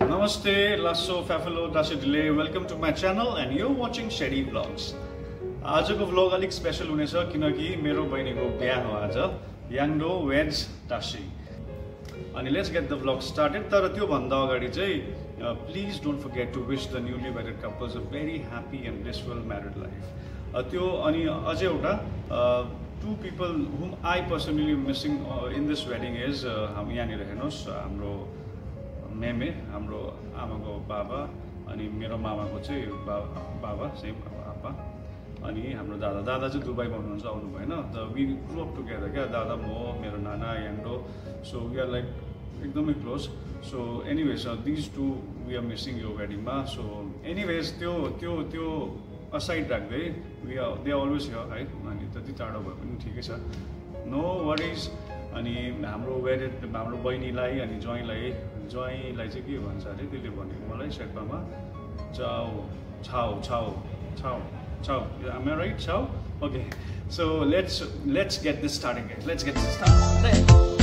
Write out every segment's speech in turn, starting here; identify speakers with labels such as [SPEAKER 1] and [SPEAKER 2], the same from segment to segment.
[SPEAKER 1] Namaste, Lasso Fafalo Dasidile. Welcome to my channel and you're watching Shady Vlogs. आजको vlog अलिक special हुनेछ किनकि मेरो बहिनीको बिहा हो आज याङडो वेज टासी अनि let's get the vlog started तर त्योभन्दा अगाडि चाहिँ please don't forget to wish the newly married couples a very happy and blissful married life त्यो अनि अझै एउटा two people whom I personally missing in this wedding is हाम यहाँनिर हेर्नुहोस् हाम्रो मेमे हाम्रो आमाको बाबा अनि मेरो मामाको चाहिँ बा बाबा सेम आप्पा अनि हाम्रो दादा। दादा चाहिँ दुबईमा हुनुहुन्छ आउनु भएन। द वी ग्रो टुगेदर क्या? दादा म मेरो नाना Yangdo so we are like एकदमै close so anyways these two we are missing यो वेडिङमा सो एनिवेज त्यो त्यो त्यो असाइड राख्दै we are they always here है अनि त्यति टाढो भए पनि ठिकै छ। नो वरिज अनि हाम्रो वेडेड हाम्रो बहिनीलाई अनि ज्वाइँलाई ज्वाइँलाई चाहिँ के भन्छ अरे त्यसले भनेको मलाई शेर्पामा चाउ छाउ छाउ छाउ Chhau. I right? Chhau? Okay. So let's let's get this started guys. Let's get this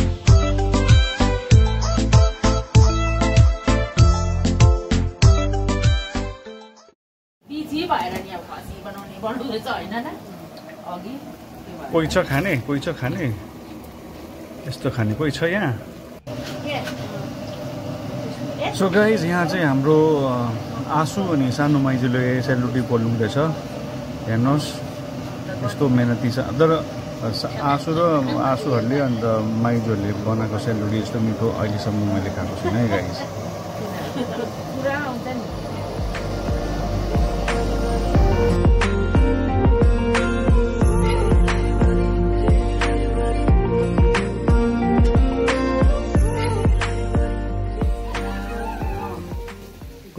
[SPEAKER 2] बनाउँदैछ होइन अघि।
[SPEAKER 1] कोही छ खाने? कोही छ खाने? यस्तो खाने कोही छ यहाँ? सो गाइज यहाँ चाहिँ हाम्रो आँसु अनि सानो माइजूले सेलरोटी पोल्नु हुँदैछ हेर्नुहोस् यस्तो मेहनती छ। तर आँसु र आँसुहरूले अन्त माइजूहरूले बनाएको सेलरोटी यस्तो मिठो अहिलेसम्म मैले खाएको छुइनँ है गाइज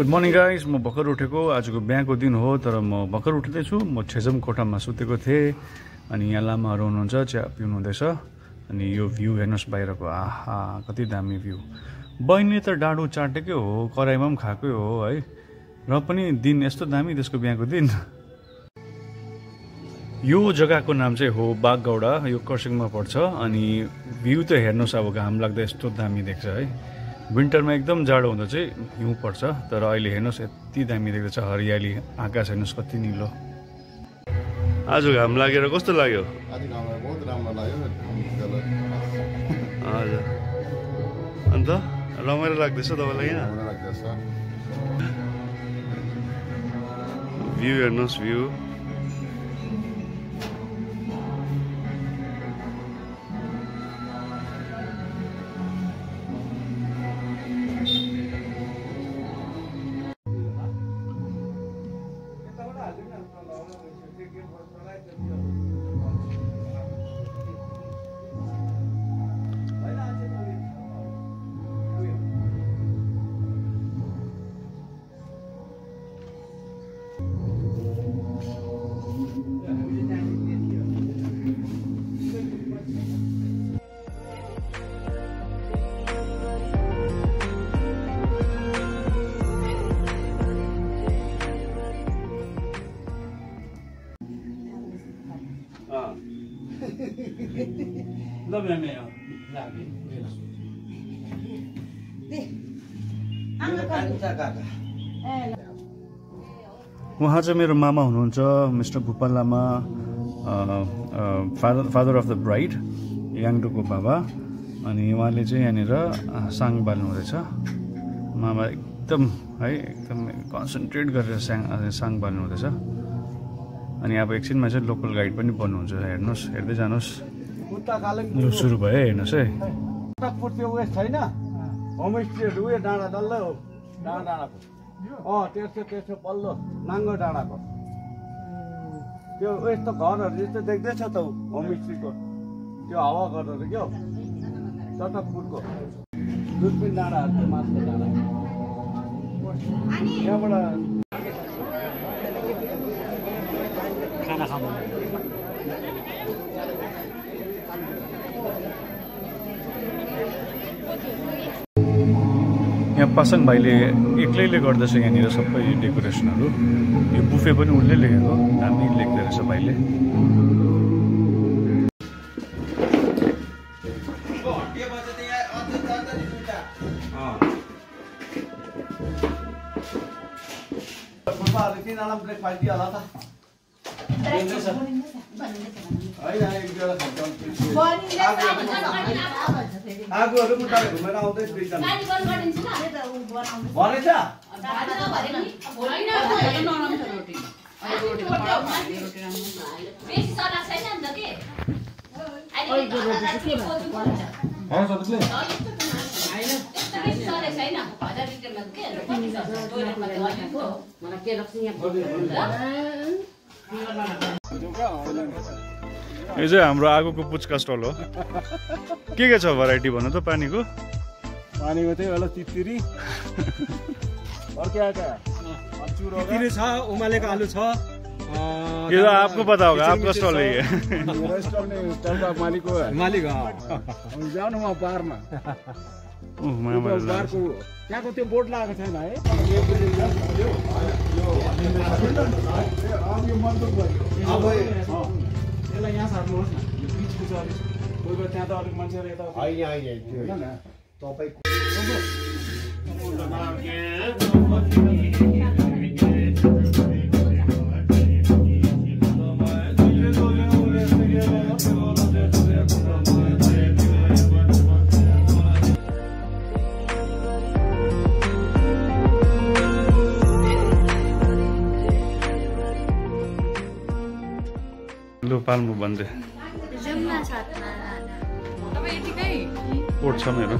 [SPEAKER 1] गुड मर्निङ गाइज म भर्खर उठेको। आजको बिहाको दिन हो तर म भर्खर उठ्दैछु। म छेजम कोठामा सुतेको थिएँ। अनि यहाँ लामाहरू हुनुहुन्छ चिया पिउनु हुँदैछ अनि यो भ्यू हेर्नुहोस् बाहिरको। आहा कति दामी भ्यू। बहिनीले त डाँडो चाटेकै हो कराईमा पनि खाएकै हो है। र पनि दिन यस्तो दामी त्यसको बिहाको दिन। यो जग्गाको नाम चाहिँ हो बागगौडा। यो कर्सियङमा पर्छ। अनि भ्यू त हेर्नुहोस् अब घाम लाग्दा यस्तो दामी देख्छ है। विन्टरमा एकदम जाडो हुँदा चाहिँ हिउँ पर्छ तर अहिले हेर्नुहोस् यति दामी देख्दैछ हरियाली आकाश हेर्नुहोस् कति निलो। आज घाम लागेर कस्तो लाग्यो? हजुर। अन्त रमाइलो लाग्दैछ तपाईँलाई यहाँ? भ्यू हेर्नुहोस् भ्यू। उहाँ चाहिँ मेरो मामा हुनुहुन्छ mister Bhupal Lama father father of the bride याङडोको बाबा। अनि उहाँले चाहिँ यहाँनिर साङ बाल्नु हुँदैछ मामा एकदम है एकदम कन्सन्ट्रेट गरेर साङ साङ बाल्नु हुँदैछ अनि अब एकछिनमा चाहिँ लोकल गाइड पनि बन्नुहुन्छ हेर्नुहोस् हेर्दै जानुहोस्। लु सुरु भयो है हेर्नुहोस् है।
[SPEAKER 3] टकपुर त्यो उयस छैन? होमस्टेहरू उयो डाँडा डल्लै हो। डाँडा डाँडाको। अँ तेर्सो तेर्सो पल्लो नाङ्गो डाँडाको। त्यो यस्तो घरहरू जस्तो देख्दैछ त होमस्टेको। त्यो हावा घरहरू क्या हौ? चटकपुरको दुर्पिन डाँडाहरू त्यो माथिको डाँडा। त्यहाँबाट
[SPEAKER 1] यहाँ पासाङ भाइले एक्लैले गर्दैछ यहाँनिर सबै डेकोरेसनहरू। यो बुफे पनि उसले लेखेको दामी लेख्दो रहेछ भाइले।
[SPEAKER 3] ब्रेकफास्ट दिइहाल त आगोहरू मुटाले घुमेर आउँदै दुईजना भनेछ?
[SPEAKER 1] यो चाहिँ हाम्रो आगोको पुच्का स्टल हो। के के छ भेराइटी भन्नु त पानीको?
[SPEAKER 4] पानीको त्यही होला आएका तित्तिरी छ उमालेको आलु छ।
[SPEAKER 1] ये तो आपको पता होगा आपका स्टॉल है ये।
[SPEAKER 4] मालिक हो। जानु त्यहाँको त्यो बोर्ड लगाएको छैन है यसलाई यहाँ सार्नुहोस् न यो बिचको छ अलिक कोही बेला त्यहाँ त अलिक मान्छेहरू यता
[SPEAKER 5] होइन होइन त्यो
[SPEAKER 4] होइन न
[SPEAKER 5] तपाईँ
[SPEAKER 1] लु पाल्मु भन्दै छ मेरो।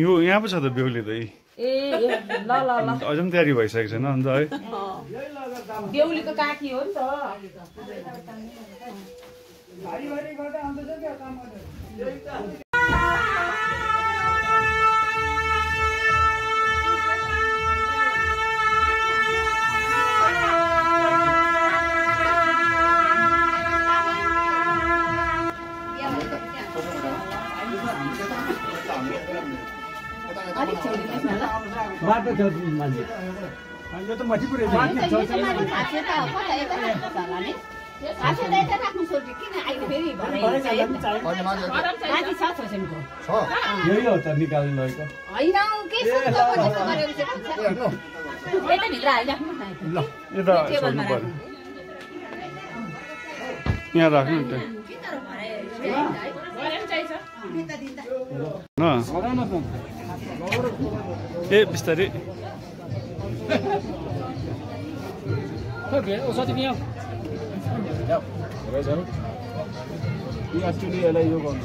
[SPEAKER 1] यो यहाँ पो छ त बेहुली त यी।
[SPEAKER 2] ए ल ल ल।
[SPEAKER 1] अझ पनि तयारी भइसकेको छैन अन्त है।
[SPEAKER 2] बेहुलीको काकी हो नि त।
[SPEAKER 4] बाटो छ मान्छे। यो त मठी पुरै यही हो त निकाल्नु लगेको
[SPEAKER 1] यता छोड्नु पर्यो यहाँ राख्नु नि न। ए बिस्तारै
[SPEAKER 4] यो अस्ट्रेलियालाई यो गर्नु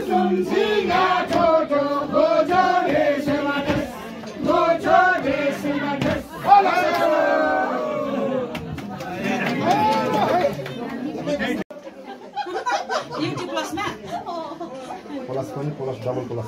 [SPEAKER 5] प्लस पनि प्लस डबल प्लस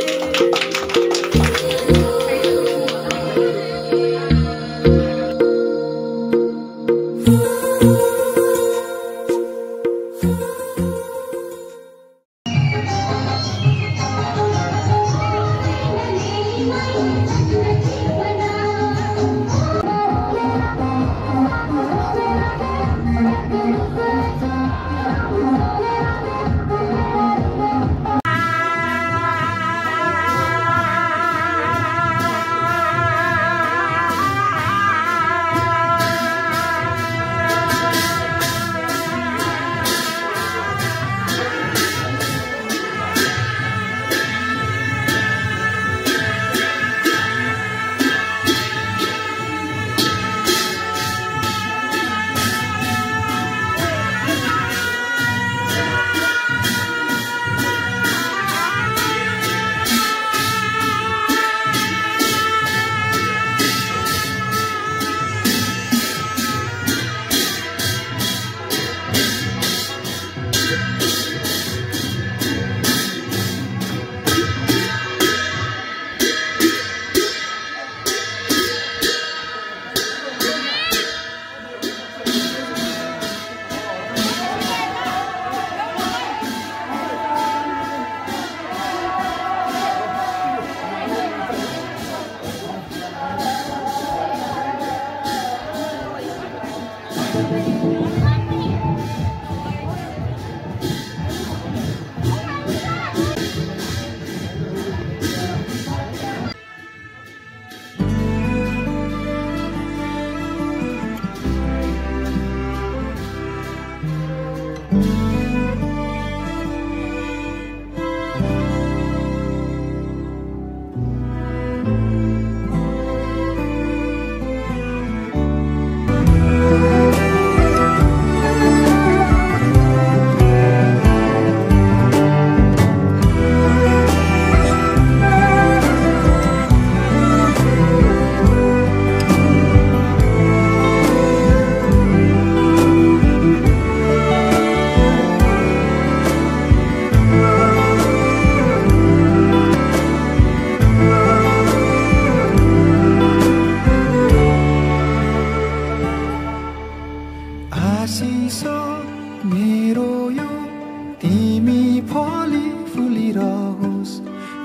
[SPEAKER 6] तिमी फली फुलिरहोस्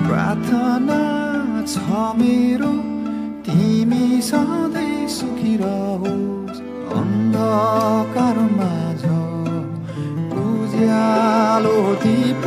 [SPEAKER 6] प्रार्थना छ मेरो तिमी सधैँ सुखिरहोस् अन्धकार माझ उज्यालो दीप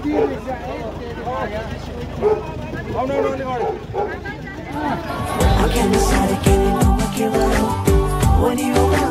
[SPEAKER 7] I can't decide, I can't even know
[SPEAKER 6] I give up. When you